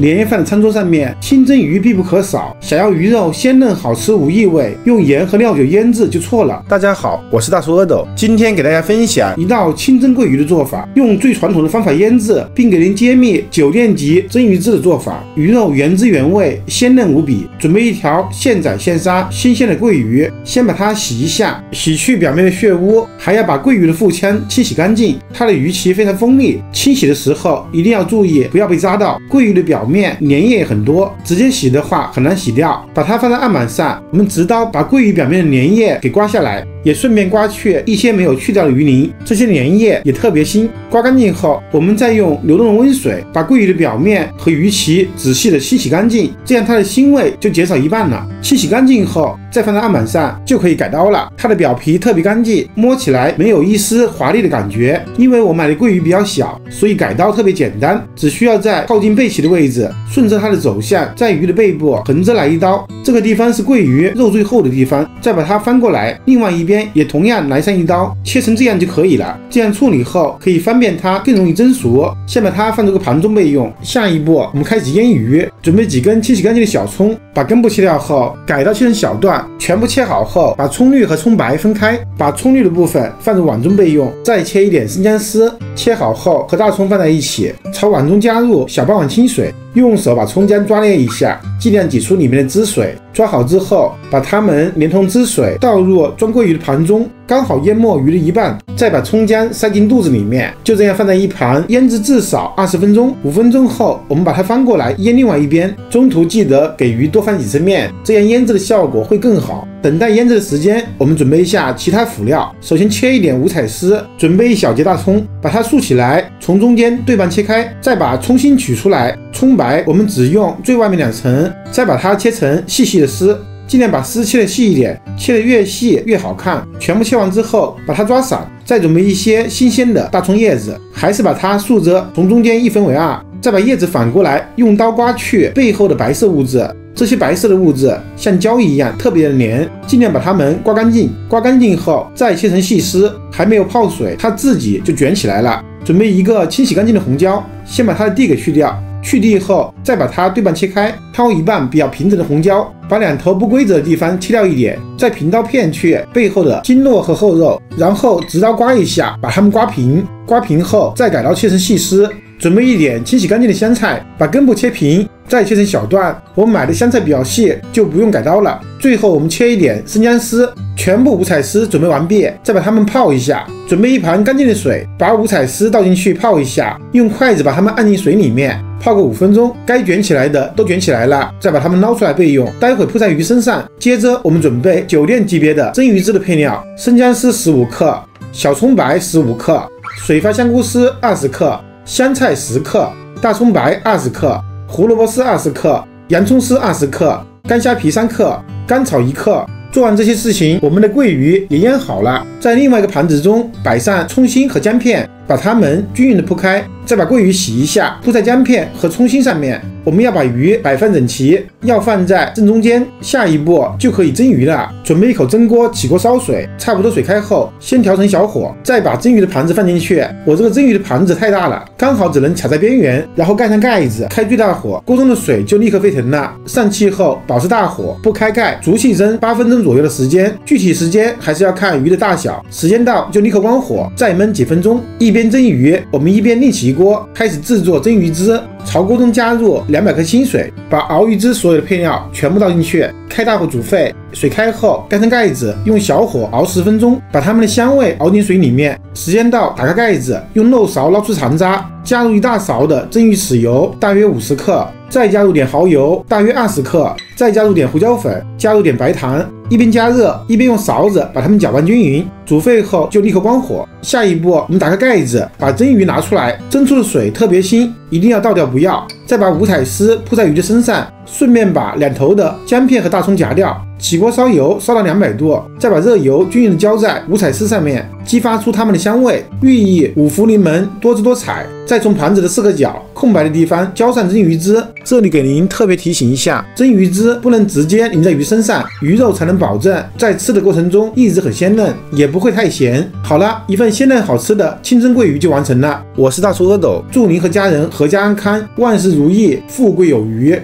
年夜饭的餐桌上面，清蒸鱼必不可少。想要鱼肉鲜嫩好吃无异味，用盐和料酒腌制就错了。大家好，我是大叔阿斗，今天给大家分享一道清蒸桂鱼的做法，用最传统的方法腌制，并给您揭秘酒店级蒸鱼汁的做法。鱼肉原汁原味，鲜嫩无比。准备一条现宰现杀新鲜的桂鱼，先把它洗一下，洗去表面的血污，还要把桂鱼的腹腔清洗干净。它的鱼鳍非常锋利，清洗的时候一定要注意，不要被扎到。桂鱼的表面粘液很多，直接洗的话很难洗掉。把它放在案板上，我们直刀把桂鱼表面的粘液给刮下来。也顺便刮去一些没有去掉的鱼鳞，这些粘液也特别腥。刮干净后，我们再用流动的温水把桂鱼的表面和鱼鳍仔细的清洗干净，这样它的腥味就减少一半了。清洗干净后，再放在案板上就可以改刀了。它的表皮特别干净，摸起来没有一丝滑腻的感觉。因为我买的桂鱼比较小，所以改刀特别简单，只需要在靠近背鳍的位置，顺着它的走向，在鱼的背部横着来一刀。这个地方是桂鱼肉最厚的地方，再把它翻过来，另外一边。也同样来上一刀，切成这样就可以了。这样处理后可以翻方便它更容易蒸熟。先把它放入个盘中备用。下一步我们开始腌鱼，准备几根清洗干净的小葱，把根部切掉后改刀切成小段，全部切好后把葱绿和葱白分开，把葱绿的部分放入碗中备用。再切一点生姜丝，切好后和大葱放在一起，朝碗中加入小半碗清水。用手把葱姜抓捏一下，尽量挤出里面的汁水。抓好之后，把它们连同汁水倒入装桂鱼的盘中，刚好淹没鱼的一半。再把葱姜塞进肚子里面，就这样放在一旁腌制至少二十分钟。五分钟后，我们把它翻过来腌另外一边。中途记得给鱼多翻几次面，这样腌制的效果会更好。等待腌制的时间，我们准备一下其他辅料。首先切一点五彩丝，准备一小节大葱，把它竖起来，从中间对半切开，再把葱心取出来。葱白我们只用最外面两层，再把它切成细细的丝。尽量把丝切的细一点，切的越细越好看。全部切完之后，把它抓散，再准备一些新鲜的大葱叶子，还是把它竖着从中间一分为二，再把叶子反过来，用刀刮去背后的白色物质。这些白色的物质像胶一样特别的黏，尽量把它们刮干净。刮干净后再切成细丝，还没有泡水，它自己就卷起来了。准备一个清洗干净的红椒，先把它的蒂给去掉。去蒂后，再把它对半切开，掏一半比较平整的红椒，把两头不规则的地方切掉一点，再平刀片去背后的经络和后肉，然后直刀刮一下，把它们刮平。刮平后，再改刀切成细丝。准备一点清洗干净的香菜，把根部切平，再切成小段。我买的香菜比较细，就不用改刀了。最后我们切一点生姜丝，全部五彩丝准备完毕，再把它们泡一下。准备一盘干净的水，把五彩丝倒进去泡一下，用筷子把它们按进水里面，泡个五分钟。该卷起来的都卷起来了，再把它们捞出来备用，待会铺在鱼身上。接着我们准备酒店级别的蒸鱼汁的配料：生姜丝十五克，小葱白十五克，水发香菇丝二十克。香菜十克，大葱白二十克，胡萝卜丝二十克，洋葱丝二十克，干虾皮三克，甘草一克。做完这些事情，我们的桂鱼也腌好了，在另外一个盘子中摆上葱心和姜片，把它们均匀的铺开。再把桂鱼洗一下，铺在姜片和葱心上面。我们要把鱼摆放整齐，要放在正中间。下一步就可以蒸鱼了。准备一口蒸锅，起锅烧水，差不多水开后，先调成小火，再把蒸鱼的盘子放进去。我这个蒸鱼的盘子太大了，刚好只能卡在边缘。然后盖上盖子，开最大火，锅中的水就立刻沸腾了。上气后保持大火，不开盖，足气蒸八分钟左右的时间。具体时间还是要看鱼的大小。时间到就立刻关火，再焖几分钟。一边蒸鱼，我们一边另起一。锅开始制作蒸鱼汁，朝锅中加入两百克清水，把熬鱼汁所所有的配料全部倒进去，开大火煮沸。水开后盖上盖子，用小火熬十分钟，把它们的香味熬进水里面。时间到，打开盖子，用漏勺捞出残渣，加入一大勺的蒸鱼豉油，大约五十克，再加入点蚝油，大约二十克，再加入点胡椒粉，加入点白糖。一边加热，一边用勺子把它们搅拌均匀。煮沸后就立刻关火。下一步，我们打开盖子，把蒸鱼拿出来，蒸出的水特别腥，一定要倒掉不要。再把五彩丝铺在鱼的身上，顺便把两头的姜片和大葱夹掉。起锅烧油，烧到两百度，再把热油均匀的浇在五彩丝上面，激发出它们的香味，寓意五福临门，多姿多彩。再从盘子的四个角空白的地方浇上蒸鱼汁。这里给您特别提醒一下，蒸鱼汁不能直接淋在鱼身上，鱼肉才能保证在吃的过程中一直很鲜嫩，也不会太咸。好了，一份鲜嫩好吃的清蒸桂鱼就完成了。我是大厨阿斗，祝您和家人阖家安康，万事如意，富贵有余。